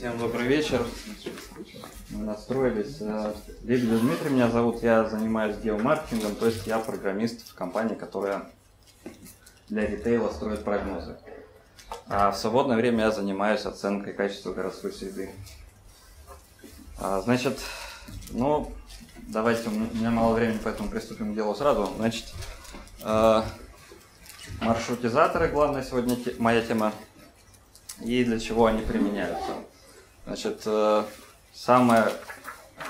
Всем добрый вечер. Мы настроились. Лебедев Дмитрий меня зовут. Я занимаюсь геомаркетингом, то есть я программист в компании, которая для ритейла строит прогнозы. А в свободное время я занимаюсь оценкой качества городской среды. А, значит, ну, давайте, у меня мало времени, поэтому приступим к делу сразу. Значит, э, маршрутизаторы, главная сегодня моя тема, и для чего они применяются. Значит, э, самая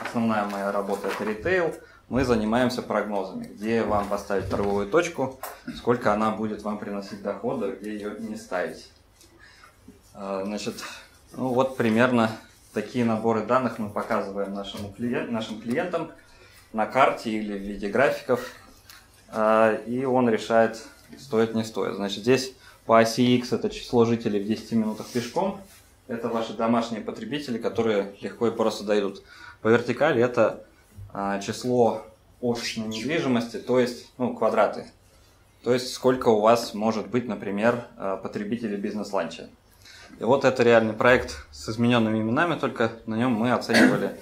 основная моя работа это ритейл. Мы занимаемся прогнозами, где вам поставить торговую точку, сколько она будет вам приносить дохода, где ее не ставить. Э, значит, ну вот примерно такие наборы данных мы показываем нашему клиент, нашим клиентам на карте или в виде графиков, э, и он решает, стоит не стоит. Значит, здесь по оси X это число жителей в 10 минутах пешком, это ваши домашние потребители, которые легко и просто дойдут. По вертикали это а, число офисной недвижимости, то есть ну, квадраты. То есть сколько у вас может быть, например, а, потребителей бизнес-ланча. И вот это реальный проект с измененными именами, только на нем мы оценивали,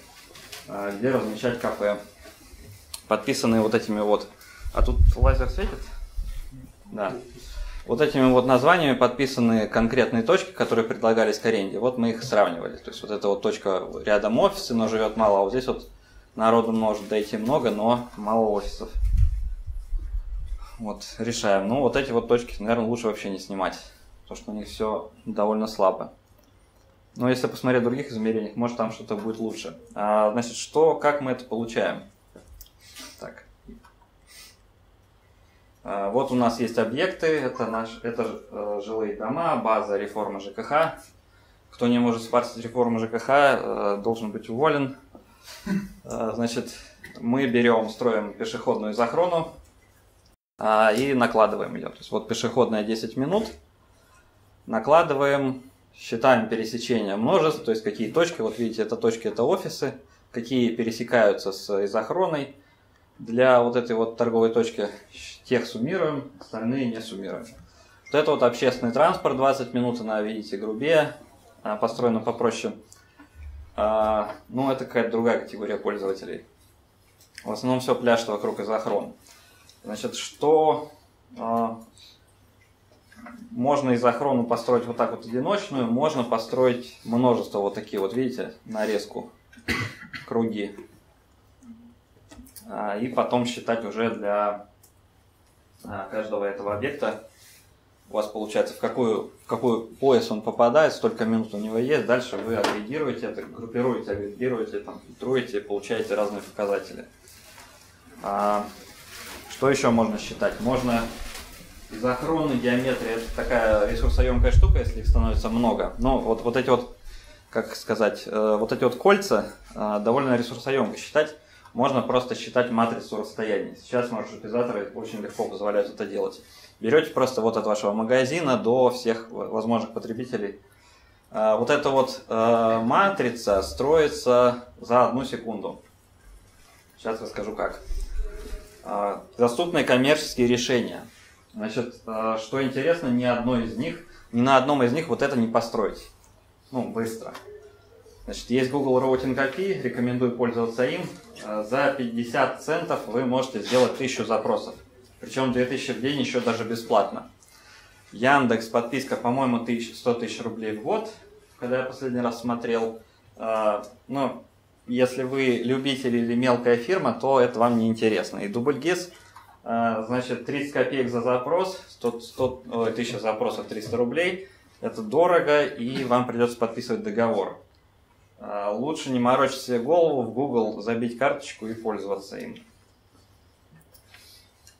а, где размещать кафе. Подписанные вот этими вот... А тут лазер светит? Да. Вот этими вот названиями подписаны конкретные точки, которые предлагались к аренде. Вот мы их сравнивали. То есть вот эта вот точка рядом офисы, но живет мало, а вот здесь вот народу может дойти много, но мало офисов. Вот, решаем. Ну, вот эти вот точки, наверное, лучше вообще не снимать, потому что у них все довольно слабо. Но если посмотреть в других измерениях, может там что-то будет лучше. А, значит, что, как мы это получаем? Так. А, вот у нас есть объекты, это, наш, это э, жилые дома, база реформы ЖКХ. Кто не может спасти реформу ЖКХ, э, должен быть уволен. А, значит, мы берем, строим пешеходную захрону а, и накладываем ее. То есть вот пешеходная 10 минут, накладываем, считаем пересечения множеств, то есть какие точки, вот видите, это точки, это офисы, какие пересекаются с изохроной. Для вот этой вот торговой точки тех суммируем, остальные не суммируем. Вот это вот общественный транспорт, 20 минут, она, видите, грубее, построена попроще. А, ну, это какая-то другая категория пользователей. В основном все пляшет вокруг изохрон. Значит, что а, можно изохрону построить вот так вот одиночную, можно построить множество вот такие вот, видите, нарезку, круги. А, и потом считать уже для а, каждого этого объекта. У вас получается, в какую, в какой пояс он попадает, столько минут у него есть. Дальше вы агрегируете это, группируете, агрегируете, там, фильтруете, получаете разные показатели. А, что еще можно считать? Можно изохроны, геометрия, это такая ресурсоемкая штука, если их становится много. Но вот, вот эти вот, как сказать, э, вот эти вот кольца э, довольно ресурсоемко считать можно просто считать матрицу расстояний. Сейчас маршрутизаторы очень легко позволяют это делать. Берете просто вот от вашего магазина до всех возможных потребителей. А, вот эта вот э, матрица строится за одну секунду. Сейчас расскажу как. А, доступные коммерческие решения. Значит, что интересно, ни одно из них, ни на одном из них вот это не построить. Ну, быстро. Значит, есть Google Routing API, рекомендую пользоваться им. Э, за 50 центов вы можете сделать 1000 запросов. Причем 2000 в день еще даже бесплатно. Яндекс подписка, по-моему, 100 тысяч рублей в год, когда я последний раз смотрел. Э, ну, если вы любитель или мелкая фирма, то это вам не интересно. И дубльгиз, э, значит, 30 копеек за запрос, 100, 100, 1000 запросов 300 рублей. Это дорого, и вам придется подписывать договор. А, лучше не морочить себе голову, в Google забить карточку и пользоваться им.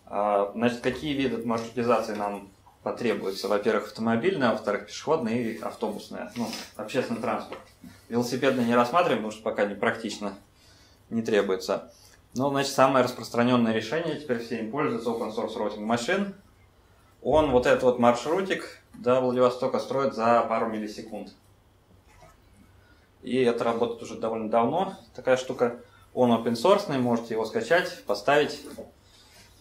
А, значит, какие виды маршрутизации нам потребуются? Во-первых, автомобильная, во-вторых, пешеходная и автобусная. Ну, общественный транспорт. Велосипедный не рассматриваем, потому что пока не практично, не требуется. Ну, значит, самое распространенное решение, теперь все им пользуются, open source routing машин. Он вот этот вот маршрутик до Владивостока строит за пару миллисекунд. И это работает уже довольно давно. Такая штука. Он open source, можете его скачать, поставить.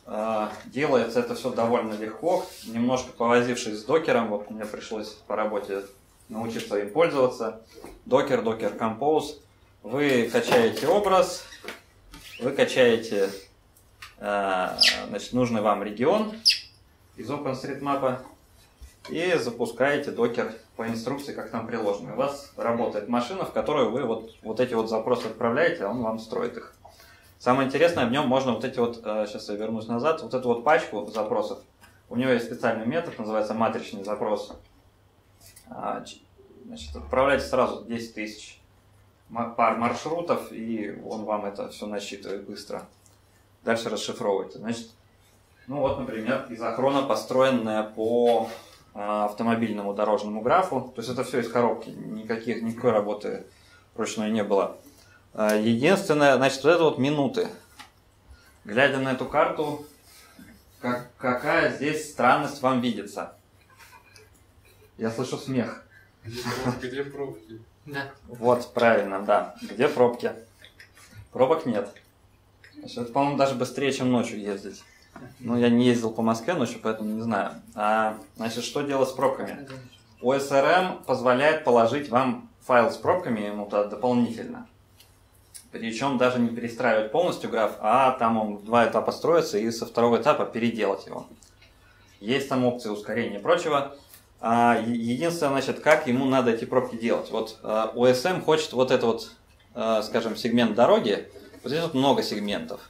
А, делается это все довольно легко. Немножко повозившись с докером, вот мне пришлось по работе научиться им пользоваться. Docker, Docker Compose. Вы качаете образ, вы качаете э, значит, нужный вам регион из OpenStreetMap и запускаете докер по инструкции, как там приложено. У вас работает машина, в которую вы вот, вот эти вот запросы отправляете, а он вам строит их. Самое интересное, в нем можно вот эти вот, сейчас э, я вернусь назад, вот эту вот пачку запросов, у него есть специальный метод, называется матричный запрос. А, значит, отправляйте сразу 10 тысяч пар маршрутов, и он вам это все насчитывает быстро. Дальше расшифровывайте. Значит, ну вот, например, изохрона, построенная по автомобильному дорожному графу. То есть это все из коробки, никаких, никакой работы ручной не было. А, единственное, значит, вот это вот минуты. Глядя на эту карту, как, какая здесь странность вам видится? Я слышу смех. Где пробки? Да. Вот, правильно, да. Где пробки? Пробок нет. Это, по-моему, даже быстрее, чем ночью ездить. Ну, я не ездил по Москве ночью, поэтому не знаю. А, значит, что делать с пробками? OSRM позволяет положить вам файл с пробками ему туда дополнительно. Причем даже не перестраивать полностью граф, а там он два этапа строится и со второго этапа переделать его. Есть там опции ускорения и прочего. А, единственное, значит, как ему надо эти пробки делать. Вот OSM хочет вот этот вот, а, скажем, сегмент дороги. Вот здесь вот много сегментов.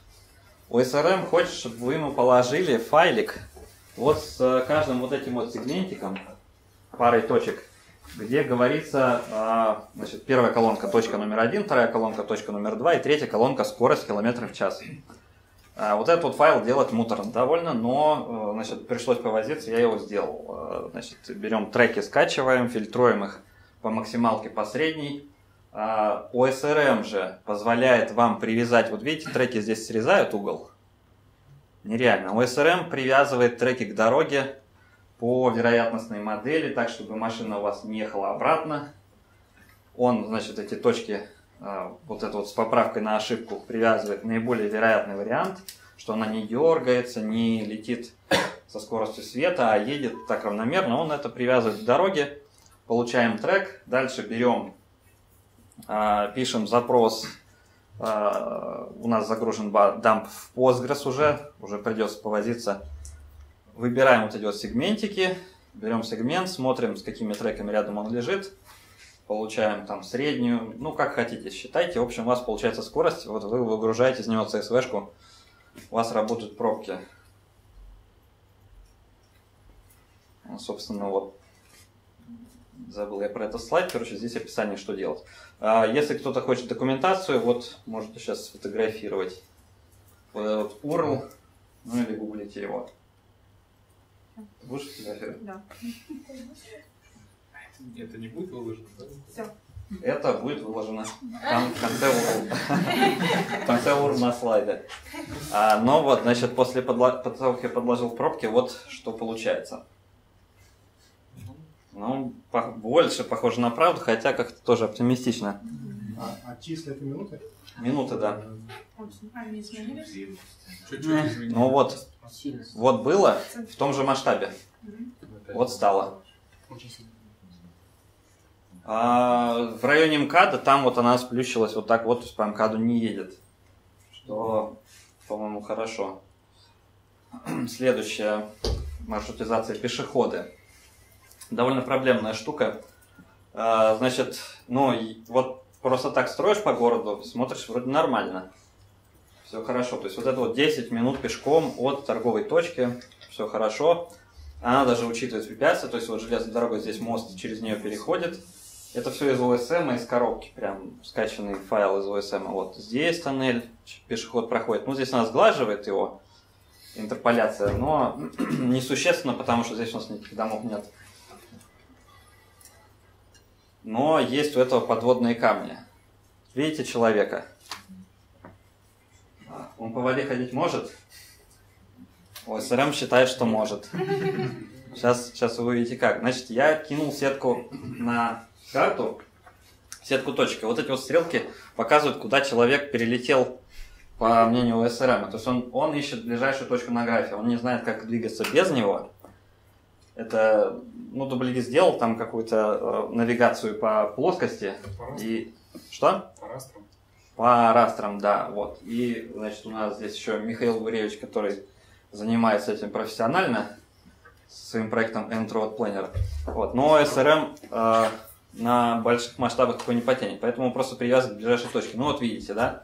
OSRM хочет, чтобы вы ему положили файлик вот с каждым вот этим вот сегментиком, парой точек, где говорится, а, значит, первая колонка точка номер один, вторая колонка точка номер два и третья колонка скорость километров в час. А, вот этот вот файл делать муторно довольно, но э, значит, пришлось повозиться, я его сделал. Э, значит, берем треки, скачиваем, фильтруем их по максималке по средней. OSRM а, же позволяет вам привязать, вот видите, треки здесь срезают угол. Нереально. OSRM привязывает треки к дороге по вероятностной модели, так, чтобы машина у вас не ехала обратно. Он, значит, эти точки а, вот это вот с поправкой на ошибку привязывает наиболее вероятный вариант, что она не дергается, не летит со скоростью света, а едет так равномерно. Он это привязывает к дороге, получаем трек, дальше берем, пишем запрос, а, у нас загружен дамп в Postgres уже, уже придется повозиться. Выбираем вот эти вот сегментики, берем сегмент, смотрим, с какими треками рядом он лежит, получаем там среднюю, ну как хотите, считайте. В общем, у вас получается скорость, вот вы выгружаете из него CSV-шку, у вас работают пробки. Ну, собственно, вот забыл я про этот слайд, короче, здесь описание, что делать. А если кто-то хочет документацию, вот можете сейчас сфотографировать вот этот URL, ну или гуглите его. Будешь фотографировать? Да. Это не будет выложено, да? Все. Это будет выложено там в конце уровня. В конце уровня на слайде. А, но вот, значит, после подла... того, как я подложил пробки, вот что получается. Ну, по... больше похоже на правду, хотя как-то тоже оптимистично. А, а числа это минуты? Минуты, да. А, изменилось. Ну вот, вот было в том же масштабе. Вот стало. Очень сильно. А в районе МКАДа там вот она сплющилась вот так вот, по МКАДу не едет. Что, по-моему, хорошо. Следующая маршрутизация пешеходы. Довольно проблемная штука. А, значит, ну, вот просто так строишь по городу, смотришь, вроде нормально. Все хорошо. То есть вот это вот 10 минут пешком от торговой точки, все хорошо. Она даже учитывает препятствия, то есть вот железная дорога, здесь мост через нее переходит. Это все из OSM, из коробки, прям скачанный файл из OSM. Вот здесь тоннель, пешеход проходит. Ну, здесь она сглаживает его, интерполяция, но несущественно, потому что здесь у нас никаких домов нет. Но есть у этого подводные камни. Видите человека? Он по воде ходить может? ОСРМ считает, что может. Сейчас, сейчас вы увидите как. Значит, я кинул сетку на карту, сетку точки. Вот эти вот стрелки показывают, куда человек перелетел по мнению ОСРМ. То есть он, он ищет ближайшую точку на графе, он не знает, как двигаться без него. Это, ну, дублерис сделал там какую-то э, навигацию по плоскости. По? И что? По растрам? По растрам, да, вот. И, значит, у нас здесь еще Михаил Гуревич, который занимается этим профессионально, своим проектом Android Planner. Вот. Но SRM э, на больших масштабах такой не потянет, поэтому просто привязан к ближайшей точке. Ну вот видите, да?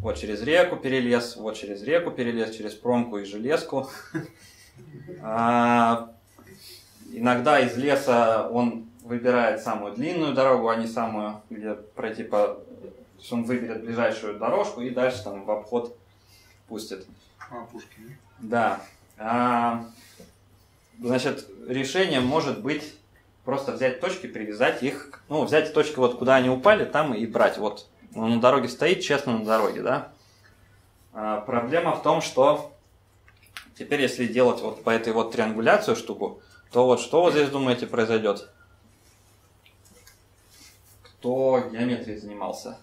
Вот через реку перелез, вот через реку перелез, через промку и железку. А, иногда из леса он выбирает самую длинную дорогу, а не самую, где пройти по... То есть он выберет ближайшую дорожку и дальше там в обход пустит. А, Пушкин. Да. А, значит, решение может быть просто взять точки, привязать их, ну, взять точки вот куда они упали, там и брать. Вот он на дороге стоит, честно на дороге, да. А, проблема в том, что теперь если делать вот по этой вот триангуляцию штуку, то вот что вот здесь думаете произойдет? Кто геометрией занимался?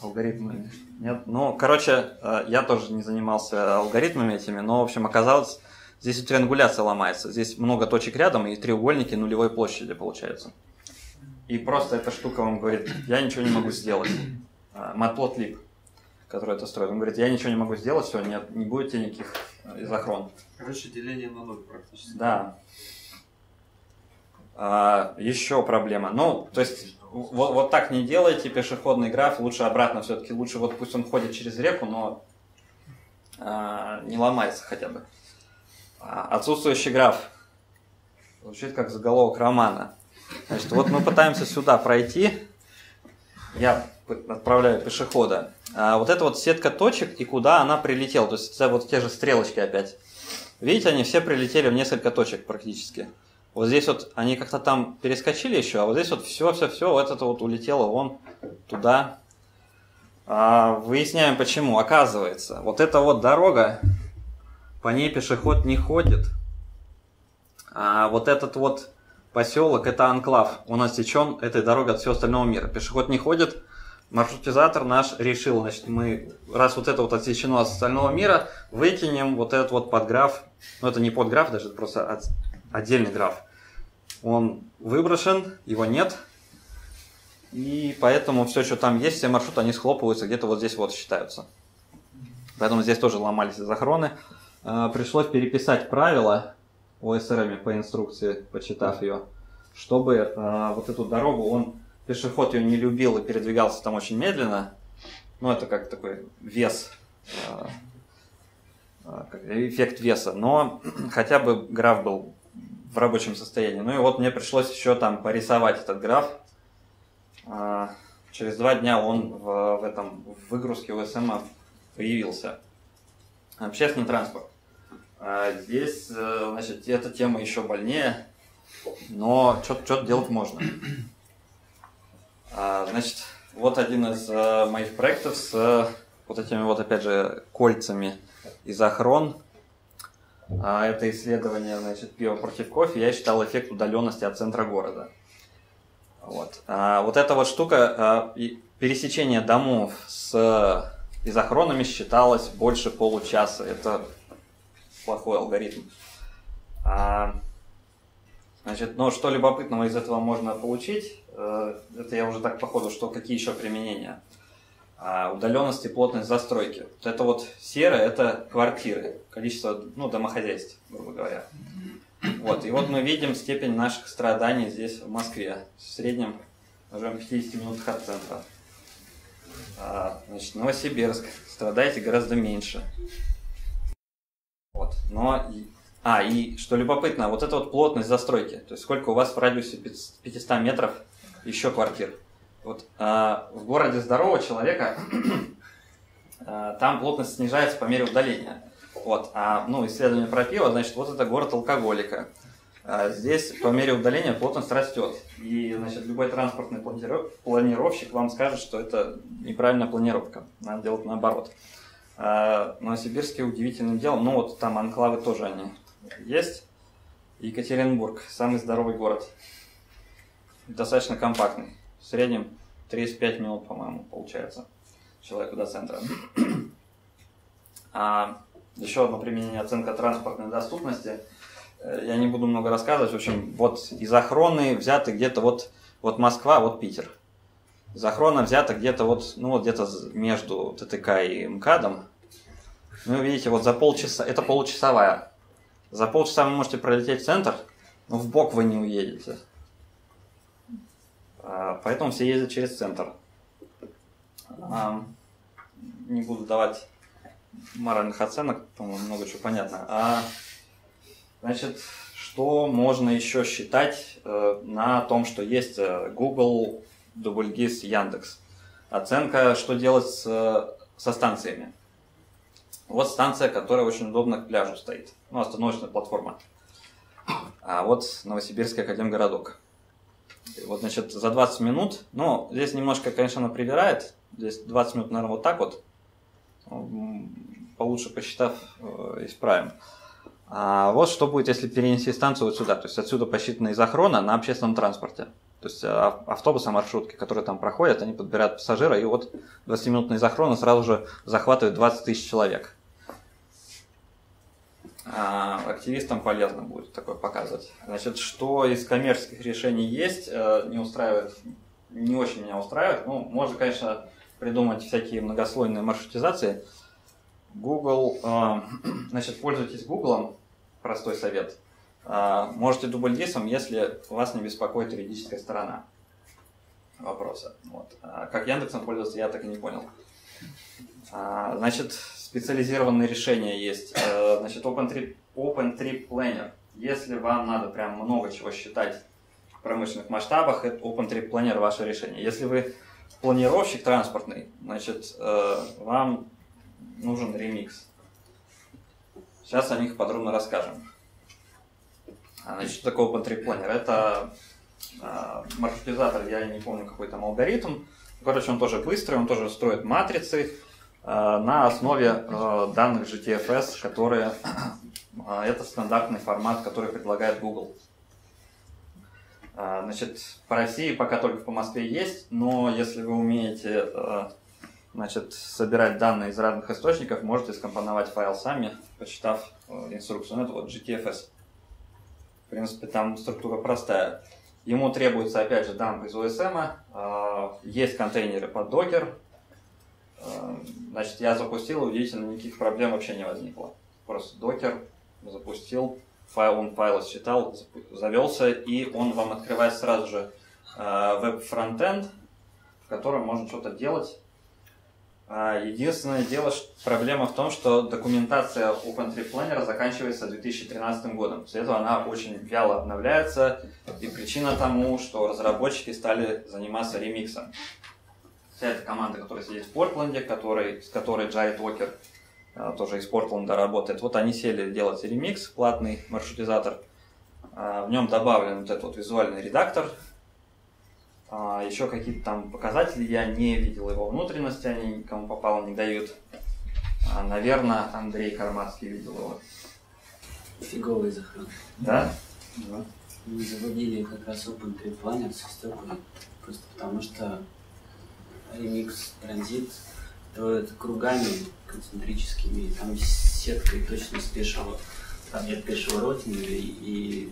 Алгоритмами. Нет, ну, короче, э, я тоже не занимался алгоритмами этими, но, в общем, оказалось, здесь и триангуляция ломается. Здесь много точек рядом, и треугольники нулевой площади получаются. И просто эта штука вам говорит, я ничего не могу сделать. А, Matplotlib, который это строит, он говорит, я ничего не могу сделать, все, нет, не будет тебе никаких э, изохрон. Короче, деление на ноль практически. Да. А, еще проблема. Ну, то есть, вот, вот так не делайте пешеходный граф, лучше обратно все-таки. Лучше вот пусть он ходит через реку, но а, не ломается хотя бы. А, отсутствующий граф. Звучит как заголовок романа. Значит, вот мы пытаемся сюда пройти. Я отправляю пешехода. А вот это вот сетка точек и куда она прилетела. То есть это вот те же стрелочки опять. Видите, они все прилетели в несколько точек практически. Вот здесь вот они как-то там перескочили еще, а вот здесь вот все-все-все, вот это вот улетело вон туда. А, выясняем почему. Оказывается, вот эта вот дорога, по ней пешеход не ходит. А вот этот вот поселок, это анклав. Он отсечен этой дорогой от всего остального мира. Пешеход не ходит. Маршрутизатор наш решил, значит, мы, раз вот это вот отсечено от остального мира, выкинем вот этот вот подграф, ну это не подграф даже, это просто от- отдельный граф. Он выброшен, его нет, и поэтому все, что там есть, все маршруты, они схлопываются, где-то вот здесь вот считаются. Поэтому здесь тоже ломались изохроны. А, Пришлось переписать правила о СРМ по инструкции, почитав ее, чтобы а, вот эту дорогу, он, пешеход ее не любил и передвигался там очень медленно, ну это как такой вес, а, как эффект веса, но хотя бы граф был в рабочем состоянии. Ну и вот мне пришлось еще там порисовать этот граф. А, Через два дня он в, в этом в выгрузке УСМ появился. Общественный транспорт. А Здесь, э, значит, эта тема еще больнее, но что-то делать можно. А, Значит, вот один из э, моих проектов с э, вот этими вот, опять же, кольцами из охрон. А, Это исследование, значит, пива против кофе. Я считал эффект удаленности от центра города. Вот. А, вот эта вот штука, пересечение домов с э, изохронами считалось больше получаса. Это плохой алгоритм. Значит, но что любопытного из этого можно получить, это я уже так походу, что какие еще применения. А, удаленность и плотность застройки. Вот это вот серое, это квартиры, количество, ну, домохозяйств, грубо говоря. Вот, и вот мы видим степень наших страданий здесь, в Москве. В среднем уже в 50 минутах от центра. А, значит, Новосибирск. Страдаете гораздо меньше. Вот, но... А, и что любопытно, вот это вот плотность застройки. То есть сколько у вас в радиусе 500 метров еще квартир. Вот а, в городе здорового человека а, там плотность снижается по мере удаления. Вот, а, ну, исследование про пиво, значит, вот это город алкоголика. А здесь по мере удаления плотность растет. И, значит, любой транспортный планиров- планировщик вам скажет, что это неправильная планировка. Надо делать наоборот. А Новосибирске удивительным делом, ну вот там анклавы тоже они есть. Екатеринбург, самый здоровый город. Достаточно компактный. В среднем 35 минут, по-моему, получается человеку до центра. А, еще одно применение оценка транспортной доступности. э, я не буду много рассказывать. В общем, вот из охраны взяты где-то вот, вот Москва, вот Питер. Из охрана взято где-то вот, ну вот где-то между ТТК и МКАДом. Ну, видите, вот за полчаса, это получасовая. За полчаса вы можете пролететь в центр, но в бок вы не уедете. А, Поэтому все ездят через центр. А, Не буду давать моральных оценок, по-моему, много чего понятно. А, значит, что можно еще считать э, на том, что есть э, Google, Дубльгиз, Яндекс? Оценка, что делать с, э, со станциями. Вот станция, которая очень удобно к пляжу стоит. Ну, остановочная платформа. А вот Новосибирский академгородок. Вот, значит, за 20 минут, ну, здесь немножко, конечно, она привирает. Здесь 20 минут, наверное, вот так вот. Получше посчитав, э, исправим. А вот что будет, если перенести станцию вот сюда. То есть отсюда посчитано из охрона на общественном транспорте. То есть а- автобусы, маршрутки, которые там проходят, они подбирают пассажира, и вот 20-минутный из охрона сразу же захватывает 20 тысяч человек. А, активистам полезно будет такое показывать. Значит, что из коммерческих решений есть, э, не устраивает, не очень меня устраивает. Ну, можно, конечно, придумать всякие многослойные маршрутизации. Google, э, значит, пользуйтесь Google, простой совет. Э, Можете дубльгисом, если вас не беспокоит юридическая сторона вопроса. Вот. А Как Яндексом пользоваться, я так и не понял. А, Значит, специализированные решения есть. Э, Значит, OpenTrip, OpenTrip Planner. Если вам надо прям много чего считать в промышленных масштабах, это OpenTrip Planner ваше решение. Если вы планировщик транспортный, значит, э, вам нужен ремикс. Сейчас о них подробно расскажем. А, Значит, что такое OpenTrip Planner? Это а, маршрутизатор, я не помню какой там алгоритм. Короче, он тоже быстрый, он тоже строит матрицы на основе а, данных GTFS, которые а, это стандартный формат, который предлагает Google. Значит, по России пока только по Москве есть, но если вы умеете значит, собирать данные из разных источников, можете скомпоновать файл сами, почитав э, инструкцию. Ну, это вот GTFS. В принципе, там структура простая. Ему требуется, опять же, дамп из OSM, э, есть контейнеры под докер. Э, Значит, я запустил, удивительно, никаких проблем вообще не возникло. Просто докер запустил, файл, он файлы считал, завелся, и он вам открывает сразу же э, веб-фронтенд, в котором можно что-то делать. А, Единственное дело, проблема в том, что документация OpenTrip Planner заканчивается 2013 годом. После этого она очень вяло обновляется, и причина тому, что разработчики стали заниматься ремиксом. Вся эта команда, которая сидит в Портленде, который, с которой Джаред Уокер а, тоже из Портленда работает, вот они сели делать ремикс, платный маршрутизатор. А, В нем добавлен вот этот вот визуальный редактор, а, еще какие-то там показатели, я не видел его внутренности, они кому попало не дают. Наверное, Андрей Кармацкий видел его. Фиговый заход. Да? Мы заводили как раз Open Trip Planner со Степой, просто потому что ремикс транзит строит кругами концентрическими, там сеткой точно спешила, там нет пешего ротинга и,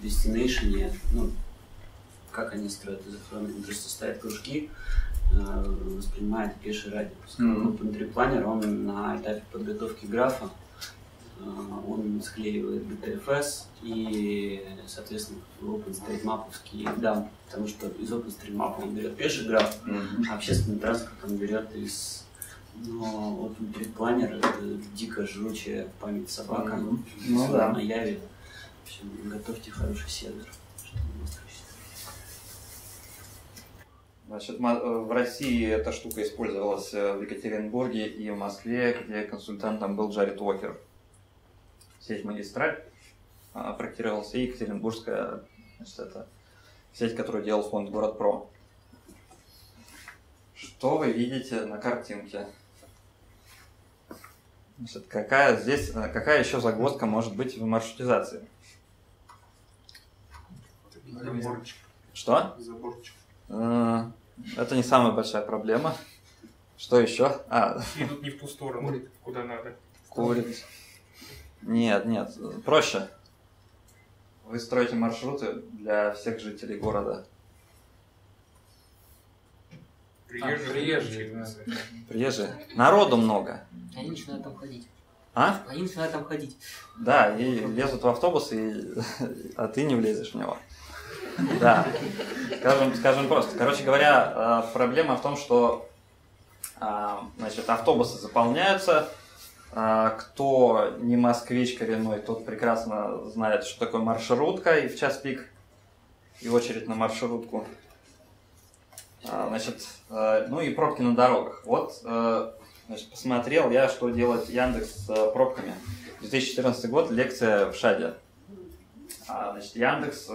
в Destination, ну, как они строят изохроны, они просто ставят кружки, э, воспринимает пеший радиус. Trip Planner, он на этапе подготовки графа он склеивает GTFS и, соответственно, OpenStreetMap'овский дамп, потому что из OpenStreetMap он берет пеший граф, Мгм. а общественный транспорт он берет из но OpenTreePlanner это дико жручая память собака. Мгм. Ну, Ну да. На Яве. В общем, готовьте хороший сервер, чтобы быстро. Значит, э, в России эта штука использовалась э, в Екатеринбурге и в Москве, где консультантом был Джаред Уокер. Сеть магистраль а, проектировался, и Екатеринбургская, значит, это сеть, которую делал фонд Город Про. Что вы видите на картинке? Значит, какая здесь, э, какая еще загвоздка может быть в маршрутизации? Заборчик. Что? Заборчик. Э, Это не самая большая проблема. Что еще? А, Идут не в ту сторону, куда надо. куриц. Нет, нет, проще. вы строите маршруты для всех жителей города. Приезжие. приезжие, да. Приезжие. Народу много. Они начинают там ходить. А? Они начинают там ходить. Да, и лезут в автобус, и... а ты не влезешь в него. Да. Скажем, скажем просто. Короче говоря, э, проблема в том, что а, значит, автобусы заполняются. А, Кто не москвич коренной, тот прекрасно знает, что такое маршрутка и в час пик, и очередь на маршрутку. А, Значит, э, ну и пробки на дорогах. Вот, э, значит, посмотрел я, что делает Яндекс с э, пробками. 2014 год, лекция в ШАДе. А, Значит, Яндекс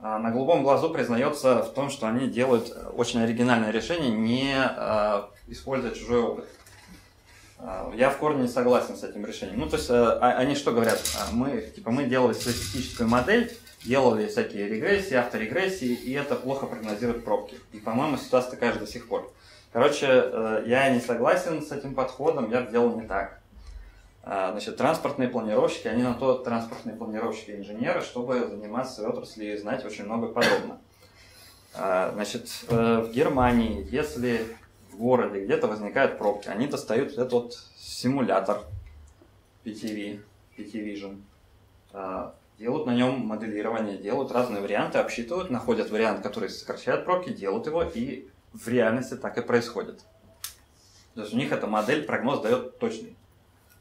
на голубом глазу признается в том, что они делают очень оригинальное решение, не используя чужой опыт. А, Я в корне не согласен с этим решением. Ну, то есть, э, а- они что говорят? А, Мы, типа, мы делали статистическую модель, делали всякие регрессии, авторегрессии, и это плохо прогнозирует пробки. И, по-моему, ситуация такая же до сих пор. Короче, э, я не согласен с этим подходом, я сделал не так. Значит, транспортные планировщики, они на то транспортные планировщики инженеры, чтобы заниматься своей отраслью и знать очень много подробно. А, Значит, э, в Германии, если в городе где-то возникают пробки, они достают этот вот симулятор PTV, PTVision, а, делают на нем моделирование, делают разные варианты, обсчитывают, находят вариант, который сокращает пробки, делают его, и в реальности так и происходит. То есть у них эта модель, прогноз дает точный.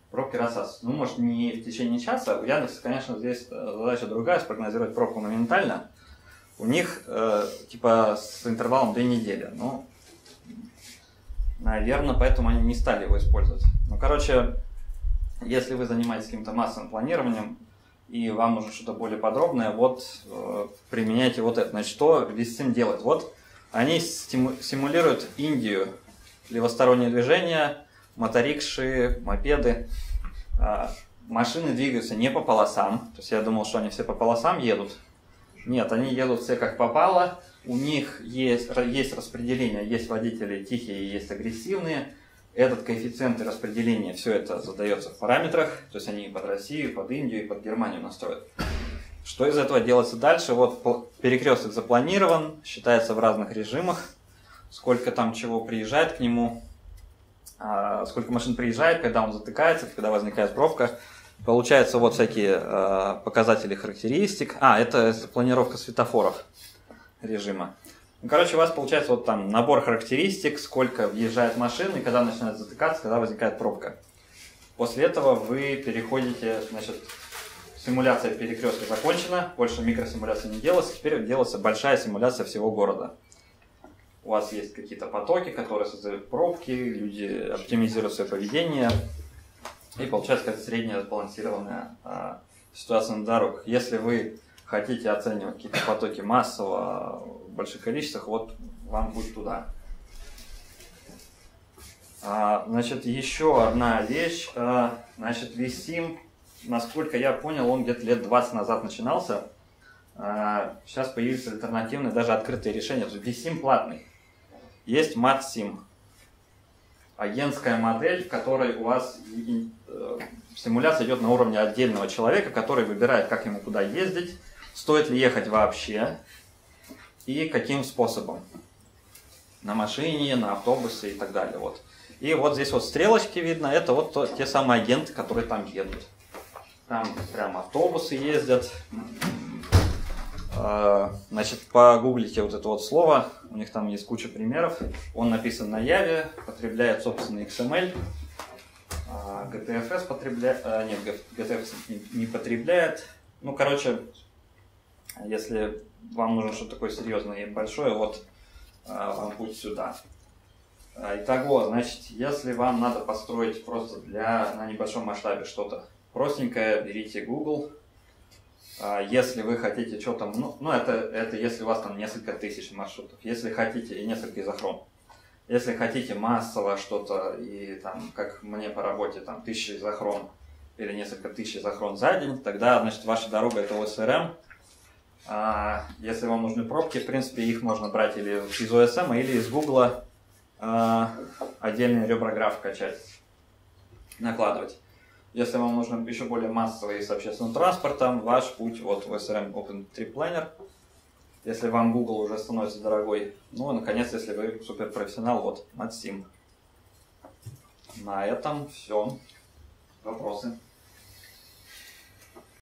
Пробки рассасываются. Ну, может, не в течение часа. У Яндекса, конечно, здесь э, задача другая, спрогнозировать пробку моментально. У них, э, типа, с интервалом две недели. Ну, наверное, поэтому они не стали его использовать. Ну, короче, если вы занимаетесь каким-то массовым планированием, и вам нужно что-то более подробное, вот э, применяйте вот это. Значит, что Висим делает? Вот они симулируют Индию, левостороннее движение, моторикши, мопеды. А, машины двигаются не по полосам. То есть я думал, что они все по полосам едут. Нет, они едут все как попало. У них есть, есть распределение, есть водители тихие, есть агрессивные. Этот коэффициент и распределение, все это задается в параметрах. То есть они и под Россию, и под Индию, и под Германию настроят. Что из этого делается дальше? Вот перекресток запланирован, считается в разных режимах, сколько там чего приезжает к нему, а, сколько машин приезжает, когда он затыкается, когда возникает пробка. Получается вот всякие а, показатели характеристик. А, это планировка светофоров режима. Ну, короче, у вас получается вот там набор характеристик, сколько въезжает машин и когда начинает затыкаться, когда возникает пробка. После этого вы переходите, значит, симуляция перекрестка закончена, больше микросимуляции не делается, теперь делается большая симуляция всего города. У вас есть какие-то потоки, которые создают пробки, люди оптимизируют свое поведение, и получается какая-то средняя сбалансированная а, ситуация на дорогах. Если вы хотите оценивать какие-то потоки массово в больших количествах, вот вам путь туда. А, значит, еще одна вещь. А, значит, Висим, насколько я понял, он где-то лет 20 назад начинался. А, сейчас появились альтернативные, даже открытые решения. Vsim платный. Есть MatSim. Агентская модель, в которой у вас э, симуляция идет на уровне отдельного человека, который выбирает, как ему куда ездить, стоит ли ехать вообще и каким способом. На машине, на автобусе и так далее. Вот. И вот здесь вот стрелочки видно, это вот те самые агенты, которые там едут. Там прям автобусы ездят. А, Значит, погуглите вот это вот слово, у них там есть куча примеров. Он написан на Яве, потребляет собственный XML. А, GTFS потребляет... а, Нет, GTFS не- потребляет. Ну, короче, если вам нужно что-то такое серьезное и большое, вот а, вам путь сюда. А, Итого, значит, если вам надо построить просто для, на небольшом масштабе что-то простенькое, берите Google. А, Если вы хотите что-то, ну, ну это, это если у вас там несколько тысяч маршрутов. Если хотите, и несколько изохрон. Если хотите массово что-то, и там, как мне по работе, там, тысяча изохрон или несколько тысяч изохрон за день, тогда, значит, ваша дорога это ОСРМ. А, если вам нужны пробки, в принципе, их можно брать или из ОСМ, или из Гугла а, отдельные ребра граф качать, накладывать. Если вам нужен еще более массовый с общественным транспортом, ваш путь в SRM Open Trip Planner. Если вам Google уже становится дорогой, ну и наконец, если вы суперпрофессионал, вот MatSim. На этом все. Вопросы?